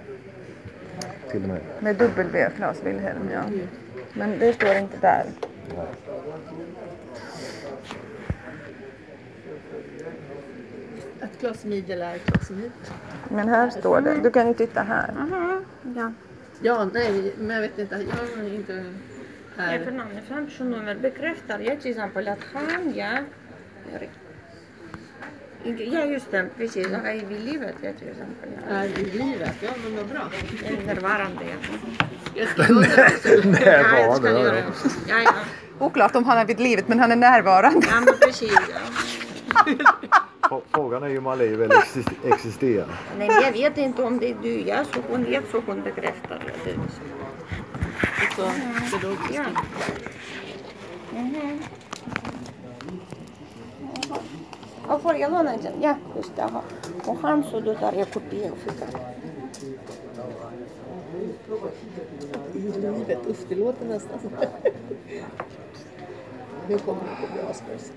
Till och med. Med W, Klas Wilhelm ja. Men det står inte där. Att Klas Midel är Klas Midel. Men här står det. Du kan ju titta här. Ja. Ja, nej, men jag vet inte. Jag är inte Ja, här. för namn för personnummer bekräftar jag till exempel att han, ja. Ja just det, precis. Han är vid livet exempel. Ja. Är i livet? Ja, men vad bra. Är närvarande. Ja. Jag ska göra det. Ja, jag. Ja. Oklart om han är vid livet men han är närvarande. ja men precis. Ja. Frå- Frågan är ju om alla är väl exist- existerar. Nej, men jag vet inte om det är du. Ja, så hon vet så hon bekräftar det. Så, så då Ja. Mhm. Och får jag låna den? Ja, just det. aha. Och han så då tar jag kopia och skickar. I livet, usch det låter nästan så. Nu kommer det gå bra Spurs.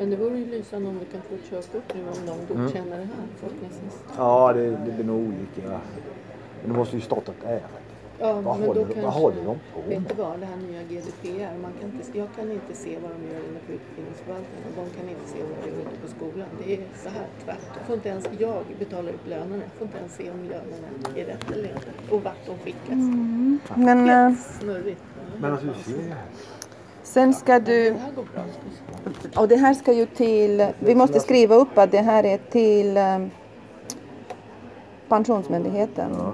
Men det vore ju lysande om vi kan få ett körkort nu om de godkänner det här förhoppningsvis. Ja, det, det blir nog olika. Men det måste ju starta ett ärende. Ja, Vad men håller- då vad kanske, håller de på Vet med? du vad, det här nya GDPR, man kan inte, jag kan inte se vad de gör inne på utbildningsförvaltningen och de kan inte se vad de gör ute på skolan. Det är så här tvärt. Jag får inte ens, jag betalar ut lönerna, jag får inte ens se om lönerna är rätt eller inte och vart de skickas. Men eh, Helt snurrigt. Men alltså, du ser ju här. Sen ska du, och det här ska ju till, vi måste skriva upp att det här är till eh, Pensionsmyndigheten. Ja.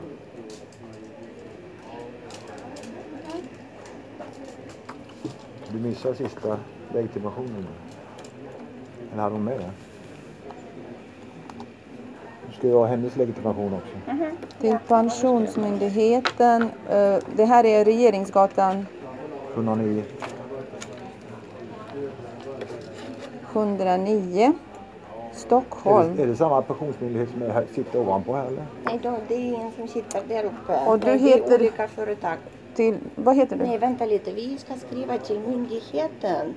Du missar sista legitimationen. Eller hade hon med det? Nu ska jag ha hennes legitimation också. Till Pensionsmyndigheten. eh, Det här är Regeringsgatan 109. 109. Är Stockholm. det, är det samma pensionsmyndighet som är här, sitter ovanpå här eller? Nej, då, det är en som sitter där uppe. Och du Nej, det heter- är olika företag. Till, vad heter Nej, du? vänta lite. Vi ska skriva till myndigheten.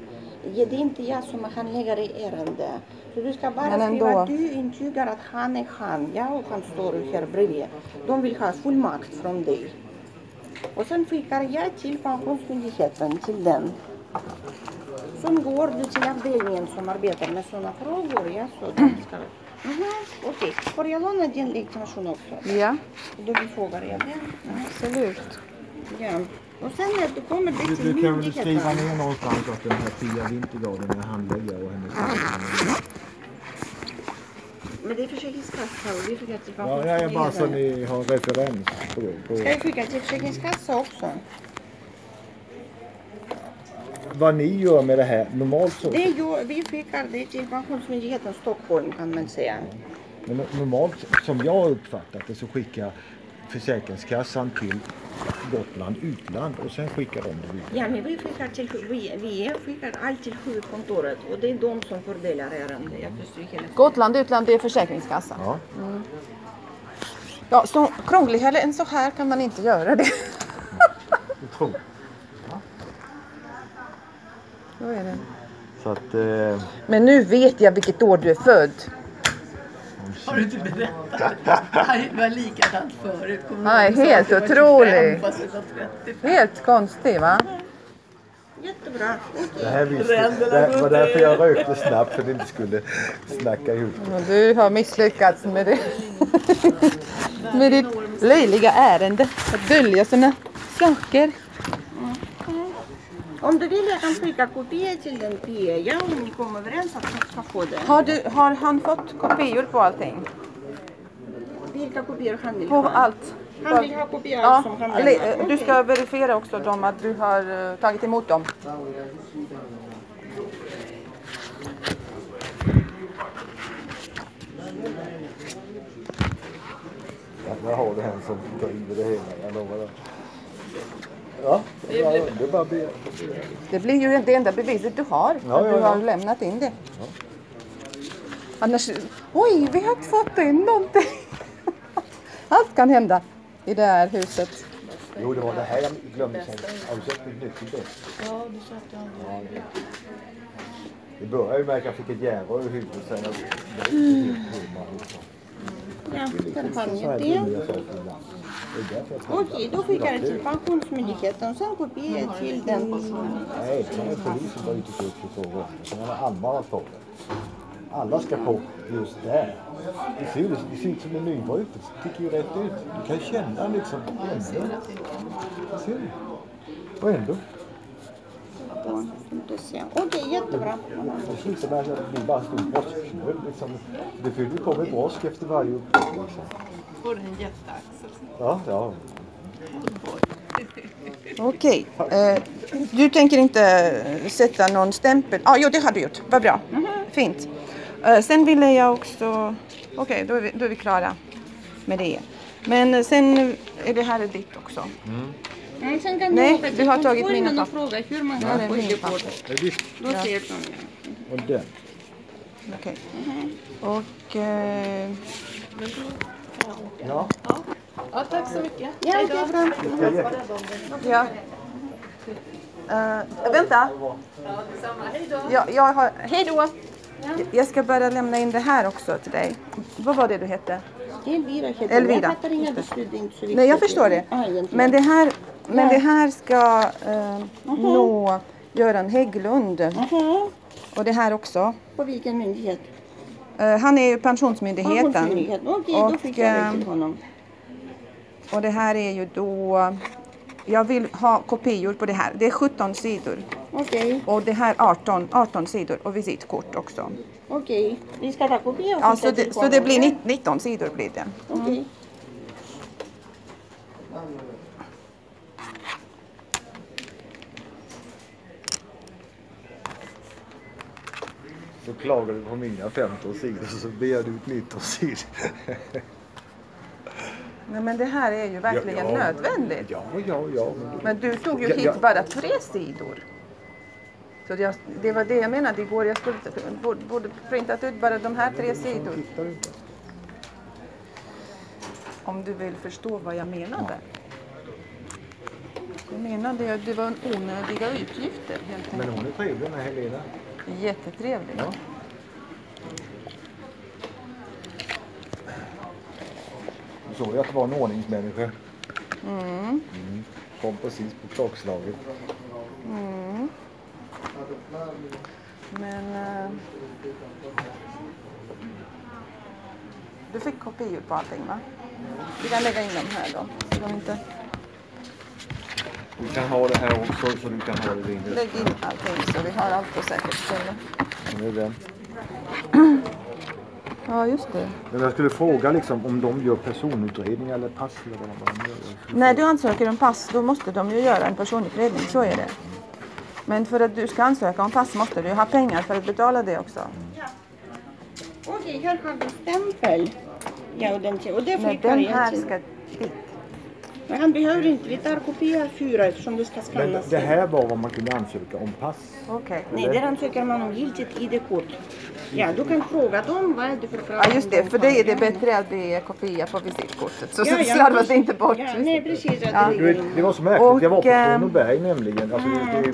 Det är inte jag som är handläggare i ärende. Så du ska bara skriva att du intygar att han är han. Ja, och han står här bredvid. De vill ha fullmakt från dig. Och sen skickar jag till Pensionsmyndigheten, till den. Sen går du till avdelningen som arbetar med sådana frågor. Ja, så de ska... Mhm, Okej, får jag låna din legitimation också? Ja, Då befogar jag den. absolut. Ja. Och sen när du kommer dit Du, till du kan väl skriva ner någonstans att den här Pia Vintergården är handläggare och hennes Men det är Försäkringskassan och vi skickar till Ja, jag är bara så ni har referens på det. På Ska jag skicka till Försäkringskassan också? Vad ni gör med det här normalt så. Det gör, vi skickar det till Pensionsmyndigheten Stockholm kan man säga. Men normalt som jag har uppfattat det så skickar Försäkringskassan till Gotland utland och sen skickar de det vidare. Ja, men vi skickar till, vi, vi skickar allt till huvudkontoret och det är de som fördelar hela Gotland, utland, det är Försäkringskassan. Ja. Ja, så krångligare än så här kan man inte göra det. Är det. Så att... Eh, Men nu vet jag vilket år du är född. Har du inte berättat? Det var likadant förut. Nej, helt att du var 25 otroligt. fast du var 35. Helt konstigt va? Jättebra. det här visste, det var därför jag rökte snabbt för att det inte skulle snacka ihop. Du har misslyckats med det. med ditt löjliga ärende. Att dölja såna saker. Om du vill jag kan skicka kopior till den Pia om ni kommer överens att han ska få den. Har, du, har han fått kopior på allting? Vilka kopior han vill På ha? allt? Han vill ha kopior Ja, som han le- lämnar. du ska verifiera också dem att du har eh, tagit emot dem. Där har du en som driver det hela, jag lovar det. Ja, ja, det är bara att be. Det blir ju det enda beviset du har. Ja, att ja, du ja. har lämnat in det. Annars, oj, vi har inte fått in någonting. Allt kan hända i det här huset. Jo, det var det här jag glömde sen. Har du sett mitt nyckelbälte? Ja, du sa att du hade Ja, det- Det började ju med att jag fick ett järnrör i huvudet sen. Jag det helt liksom. Ja, Det är där har ni det. Det Okej, då skickar jag till Pensionsmyndigheten. Sen kopior till den. Nej, sen är polisen var ute och gånger. Sen har Alma varit på det. Alla ska på just där. Det ser, ut- det ser ut som en nybrutet. Det sticker ju rätt ut. Du kan känna liksom ändå. Ser du? Och ändå. Okej, jättebra. Det ut som att det bara en stor brosknöl. Liksom. Det fyller ju på med brosk efter varje uppdrag. Liksom. Får du en jätteaxel? Ja, ja. Okej. Eh, du tänker inte sätta någon stämpel? Ja, ah, jo det har du gjort. Vad bra. Fint. Eh, sen ville jag också... Okej, då, är vi- då är vi klara med det. Men eh, sen är det här är ditt också. Mm, sen kan Nej, du har tagit mina och papper. fråga hur man Ja, det. Ja, visst. Då Ja. ser de. Och den. Okej. Och... Eh, Ja. Ja, tack så mycket. Ja, Hej det då. är bra. ja. Eh, vänta. Hej då. Ja, jag har... Hej då! Jag ska bara lämna in det här också till dig. Vad var det du hette? Elvira heter Elvira. Jag fattar inga beslut, det är inte så viktigt. Nej, jag förstår det. Ah. Men det här, men Ja. det här ska eh, nå Göran Hägglund. Och det här också. På vilken myndighet? Eh, han är ju Pensionsmyndigheten. Pensionsmyndigheten. Okej, då Och, skickar jag det eh, till honom. Och det här är ju då... Jag vill ha kopior på det här. Det är 17 sidor. Okej, Och det här 18, 18 sidor och visitkort också. Okej. Vi ska ta kopia och Ja, så det, så det blir 19 19 sidor blir det. Okej. Så klagar du på mina 15 sidor så begär du ut 19 sidor. Nej, men det här är ju verkligen Ja, ja. nödvändigt. Ja, ja, ja. Men Men du tog ju Ja, hit ja. bara tre sidor. Så jag, det var det jag menade igår. Jag skulle borde, printat ut bara de här tre sidor. tittar du inte? Om du vill förstå vad jag menade. Jag menade att det var en onödiga utgifter helt Men hon är trevlig den här Helena. Jättetrevlig. Ja. Du såg ju att det var en ordningsmänniska. Mm. Mm. Kom precis på klockslaget. Mm. Men... eh, du fick kopior på allting va? Vi kan lägga in dem här då. Så de inte... Du kan ha det här också så du kan ha det inne. Lägg in allting så vi har allt på säkert ställe. Det är den. Ja, just det. Men jag skulle fråga liksom om de gör personutredning eller pass eller vad de gör. När du ansöker om pass då måste de ju göra en personutredning, så är det. Men för att du ska ansöka om pass måste du ha pengar för att betala det också. Okej, här har vi stämpel. Ja, och den, och det Nej, den jag här ska dit. Men han behöver inte. Vi tar kopia fyra eftersom det ska Men skannas. det här var vad man kunde ansöka om pass. Okej. Nej, där ansöker man om giltigt ID-kort. Ja, du kan fråga dem vad är det för krav. Ja just det, de för dig är det bättre att det är kopia på visitkortet. Så, Ja, så ja, slarvas precis. det inte bort. Ja, nej, precis. Ja. det det var så märkligt. jag var på Kronoberg nämligen. Alltså, det,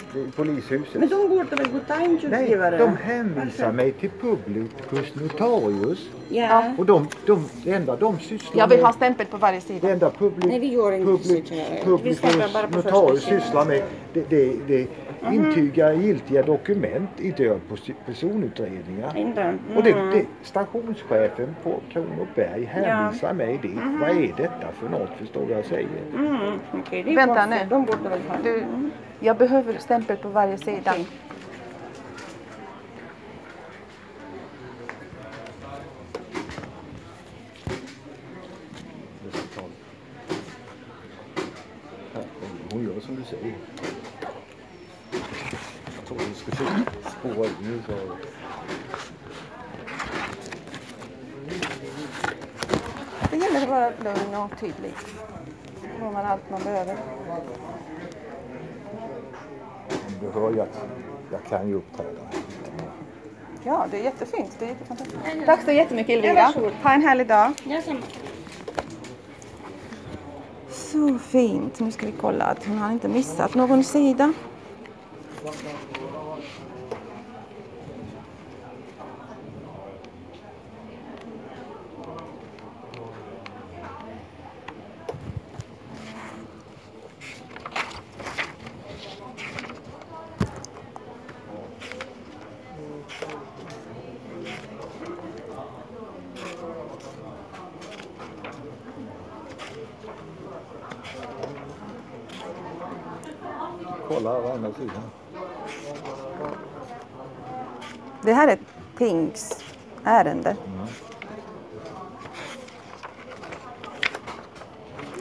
polishuset. Men de borde väl gå till Nej, de hänvisar mig till Publicus Notarius. Ja. Och de, de, det enda de sysslar Jag vill med... ha stämpel på varje sida. Det enda public, Nej, vi gör inte public, Publicus Notarius sysslar med, det, det, det Mhm. intygar giltiga dokument i död på personutredningar. Inte? Mm. Och det, det, stationschefen på Kronoberg hänvisar mig dit. Mhm. Vad är detta för något? Förstår du vad jag säger? Mm, är Vänta nu. De borde väl ha. Du, jag behöver stämpel på varje sida. Här, Hon gör som du säger. Jag tror du ska se- spåra in så. Det gäller att vara lugn och tydlig. Då har man allt man behöver. Du hör ju att jag kan ju uppträda. Ja, det är jättefint. Det är jättefantastiskt. Tack så jättemycket Elvira. Ha en härlig dag. Så fint. Nu ska vi kolla att hon har inte missat någon sida. Kolla här å andra sidan. Det här är ett tingsärende.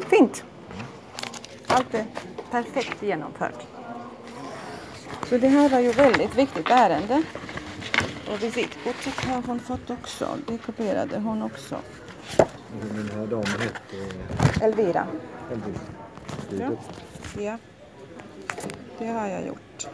Fint. Allt är perfekt genomfört. Så det här var ju väldigt viktigt ärende. Och visitkortet har hon fått också. Det kopierade hon också. Den här damen hette Elvira. Elvira. Ja. ja. Det har jag gjort.